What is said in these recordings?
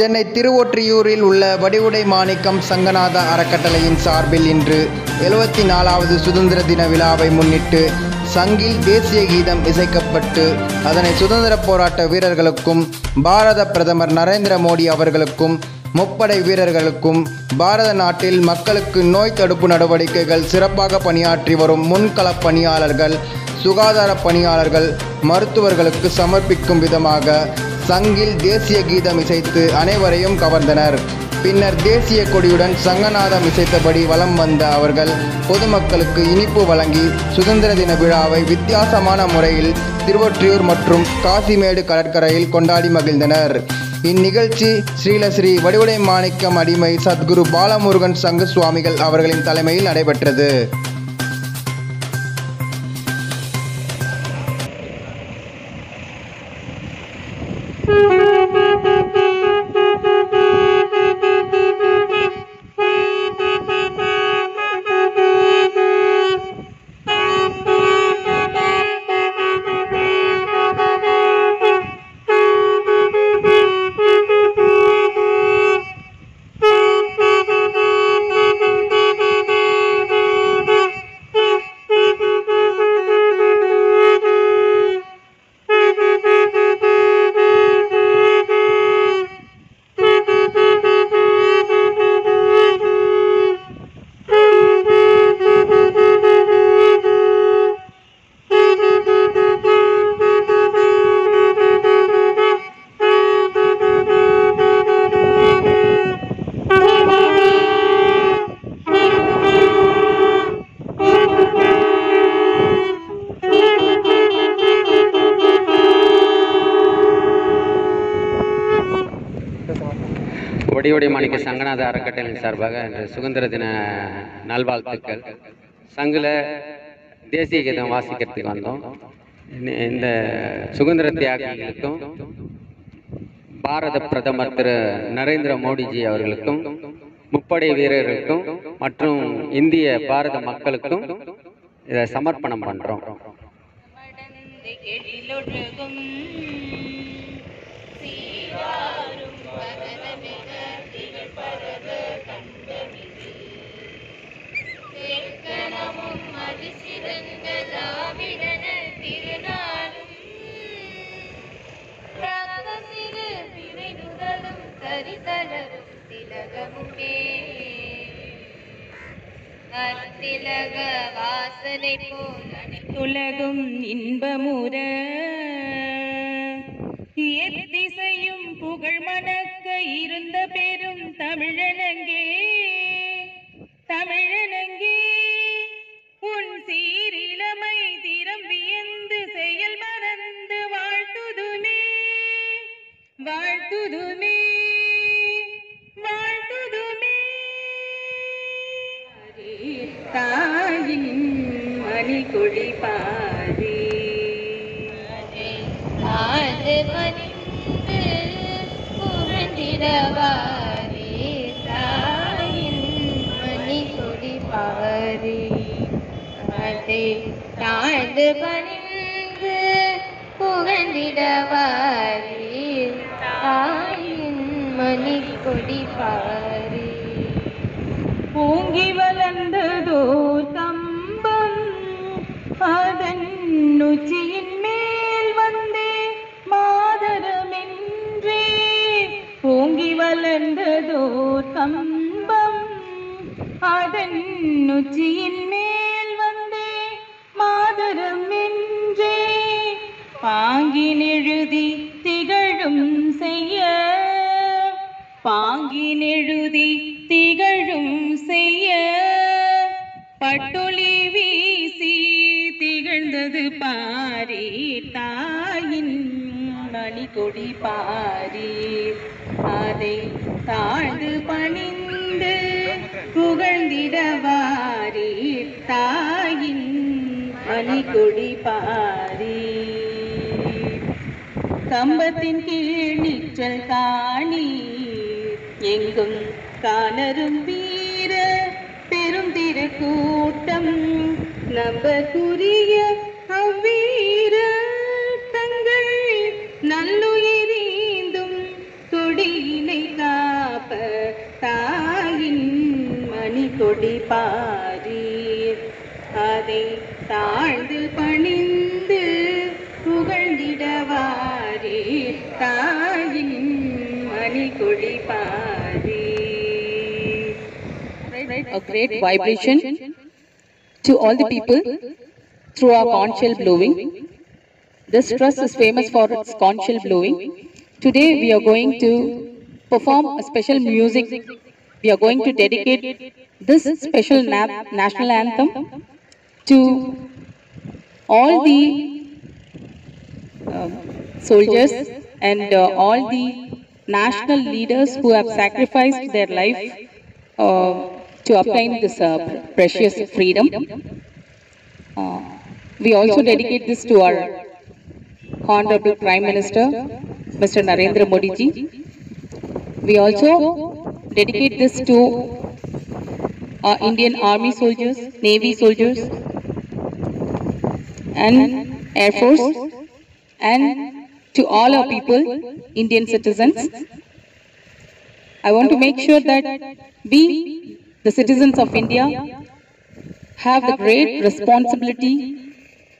சென்னை திருவொற்றியூரில் உள்ள வடிவுடை மாணிக்கம் சங்கநாத அறக்கட்டளையின் சார்பில் இன்று எழுபத்தி நாலாவது சுதந்திர தின விழாவை முன்னிட்டு சங்கில் தேசிய கீதம் இசைக்கப்பட்டு அதனை சுதந்திர போராட்ட வீரர்களுக்கும் பாரத பிரதமர் நரேந்திர மோடி அவர்களுக்கும் முப்படை வீரர்களுக்கும் பாரத நாட்டில் மக்களுக்கு நோய் தடுப்பு நடவடிக்கைகள் சிறப்பாக பணியாற்றி வரும் முன்களப் பணியாளர்கள் சுகாதார பணியாளர்கள் மருத்துவர்களுக்கு சமர்ப்பிக்கும் விதமாக சங்கில் தேசிய கீதம் இசைத்து அனைவரையும் கவர்ந்தனர். பின்னர் தேசிய கொடியுடன் சங்கநாதம் இசைத்தபடி வலம் வந்த அவர்கள் பொதுமக்களுக்கு இனிப்பு வழங்கி சுதந்திர தின விழாவை வித்தியாசமான முறையில் திருவொற்றியூர் மற்றும் காசிமேடு கடற்கரையில் கொண்டாடி மகிழ்ந்தனர். இந்நிகழ்ச்சி ஸ்ரீலஸ்ரீ வடிவுடை மாணிக்கம் அடிமை சத்குரு பாலமுருகன் சங்கு சுவாமிகள் அவர்களின் தலைமையில் நடைபெற்றது. ஒடியோடி மாணிக்க சங்கநாத அறக்கட்டளையின் சார்பாக இன்று சுதந்திர தின நல்வாழ்த்துக்கள். சங்கில் தேசிய கீதம் வாசிக்கிறதுக்கு வந்தோம். இந்த- இந்த சுதந்திர தியாகிகளுக்கும் பாரத பிரதமர் திரு நரேந்திர மோடிஜி அவர்களுக்கும் முப்படை வீரர்களுக்கும் மற்றும் இந்திய பாரத மக்களுக்கும் இதை சமர்ப்பணம் பண்ணுறோம் அத்திலக வாசனை போலகும் அனைத்துலகும் இன்பமுற. எத்திசையும் புகழ் மணக்க இருந்த பெரும் தமிழனங்கே. தமிழனங்கே உன் சீரிளமை திறம் வியந்து செயல் மறந்து வாழ்த்துதுமே. வாழ்த்துதுமே. மணிக்கொடி பாரி ஆண்டு புகழ்ந்திடவாரி தாயின் மணிக்கொடி பாரி அதை தாழ்ந்து பணிந்து புகழ்ந்திடவாரி வளர்ந்ததோர் கம்பம் அதன் உச்சியின் மேல் வந்தே மாதரம் என்றே பாங்கினெழுதி திகழும் செய்ய. பாங்கினெழுதி திகழும் செய்ய. பட்டொளி வீசி திகழ்ந்தது பாரி. தாயின் மணிக்கொடி பாரி. பாதை தாழ்ந்து பணிந்து புகழ்ந்திடவாரி தாயின் மணிக்கொடி பாரி. கம்பத்தின் கீழ் நிற்றல் காணி எங்கும் காணரும் வீர பெரும் திருக்கூட்டம். நம்பக்குரிய அவ்வீர கொடி பாரீர் அதை தாழ்ந்து பணிந்து புகழ்ந்திடவாரீர் தாயின் மணி கொடி பாரீர் a great vibration to all the people through our conch shell blowing. This trust is famous for its conch shell blowing. Today we are going to perform a special music. We are going to dedicate this special na- national anthem to all the um, soldiers and uh, all the national leaders who have sacrificed their life uh, to obtain this uh, pr- precious freedom. Uh, we also dedicate this to our Honorable Prime Minister, Mr. Narendra Modi ji. We also dedicate this to Uh, our Indian Army soldiers, Navy soldiers, and Air Force, and to all our people, Indian citizens. I want to make sure that we, the citizens of India, have the great responsibility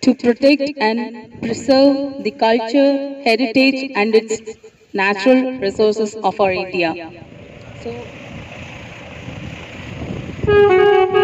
to protect and preserve the culture, heritage, and its natural resources of our India. So, Música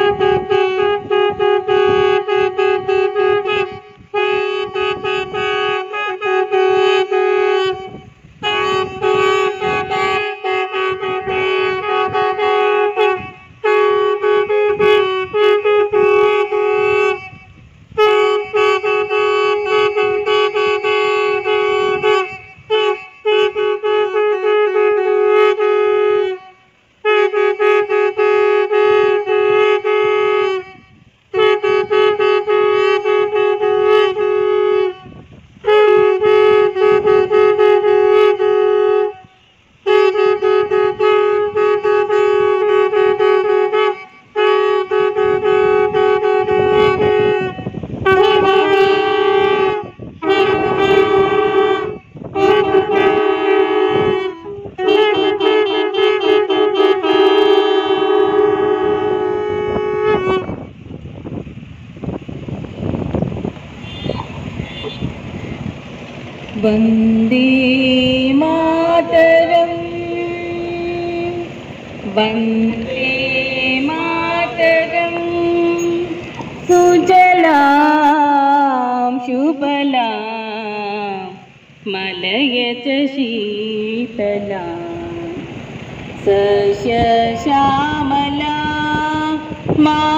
Vande Mataram. Vande Mataram. सुजलां शुबलां मलयज शीतला सस्यश्यामला मातरं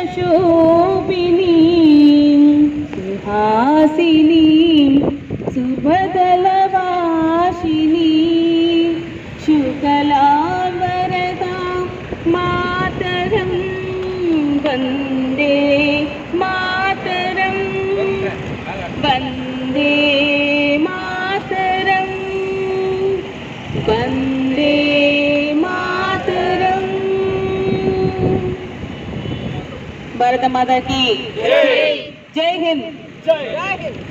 सुहासिनीं शोभिसिनी भारत माता की। जय हिंद। जय हिंद।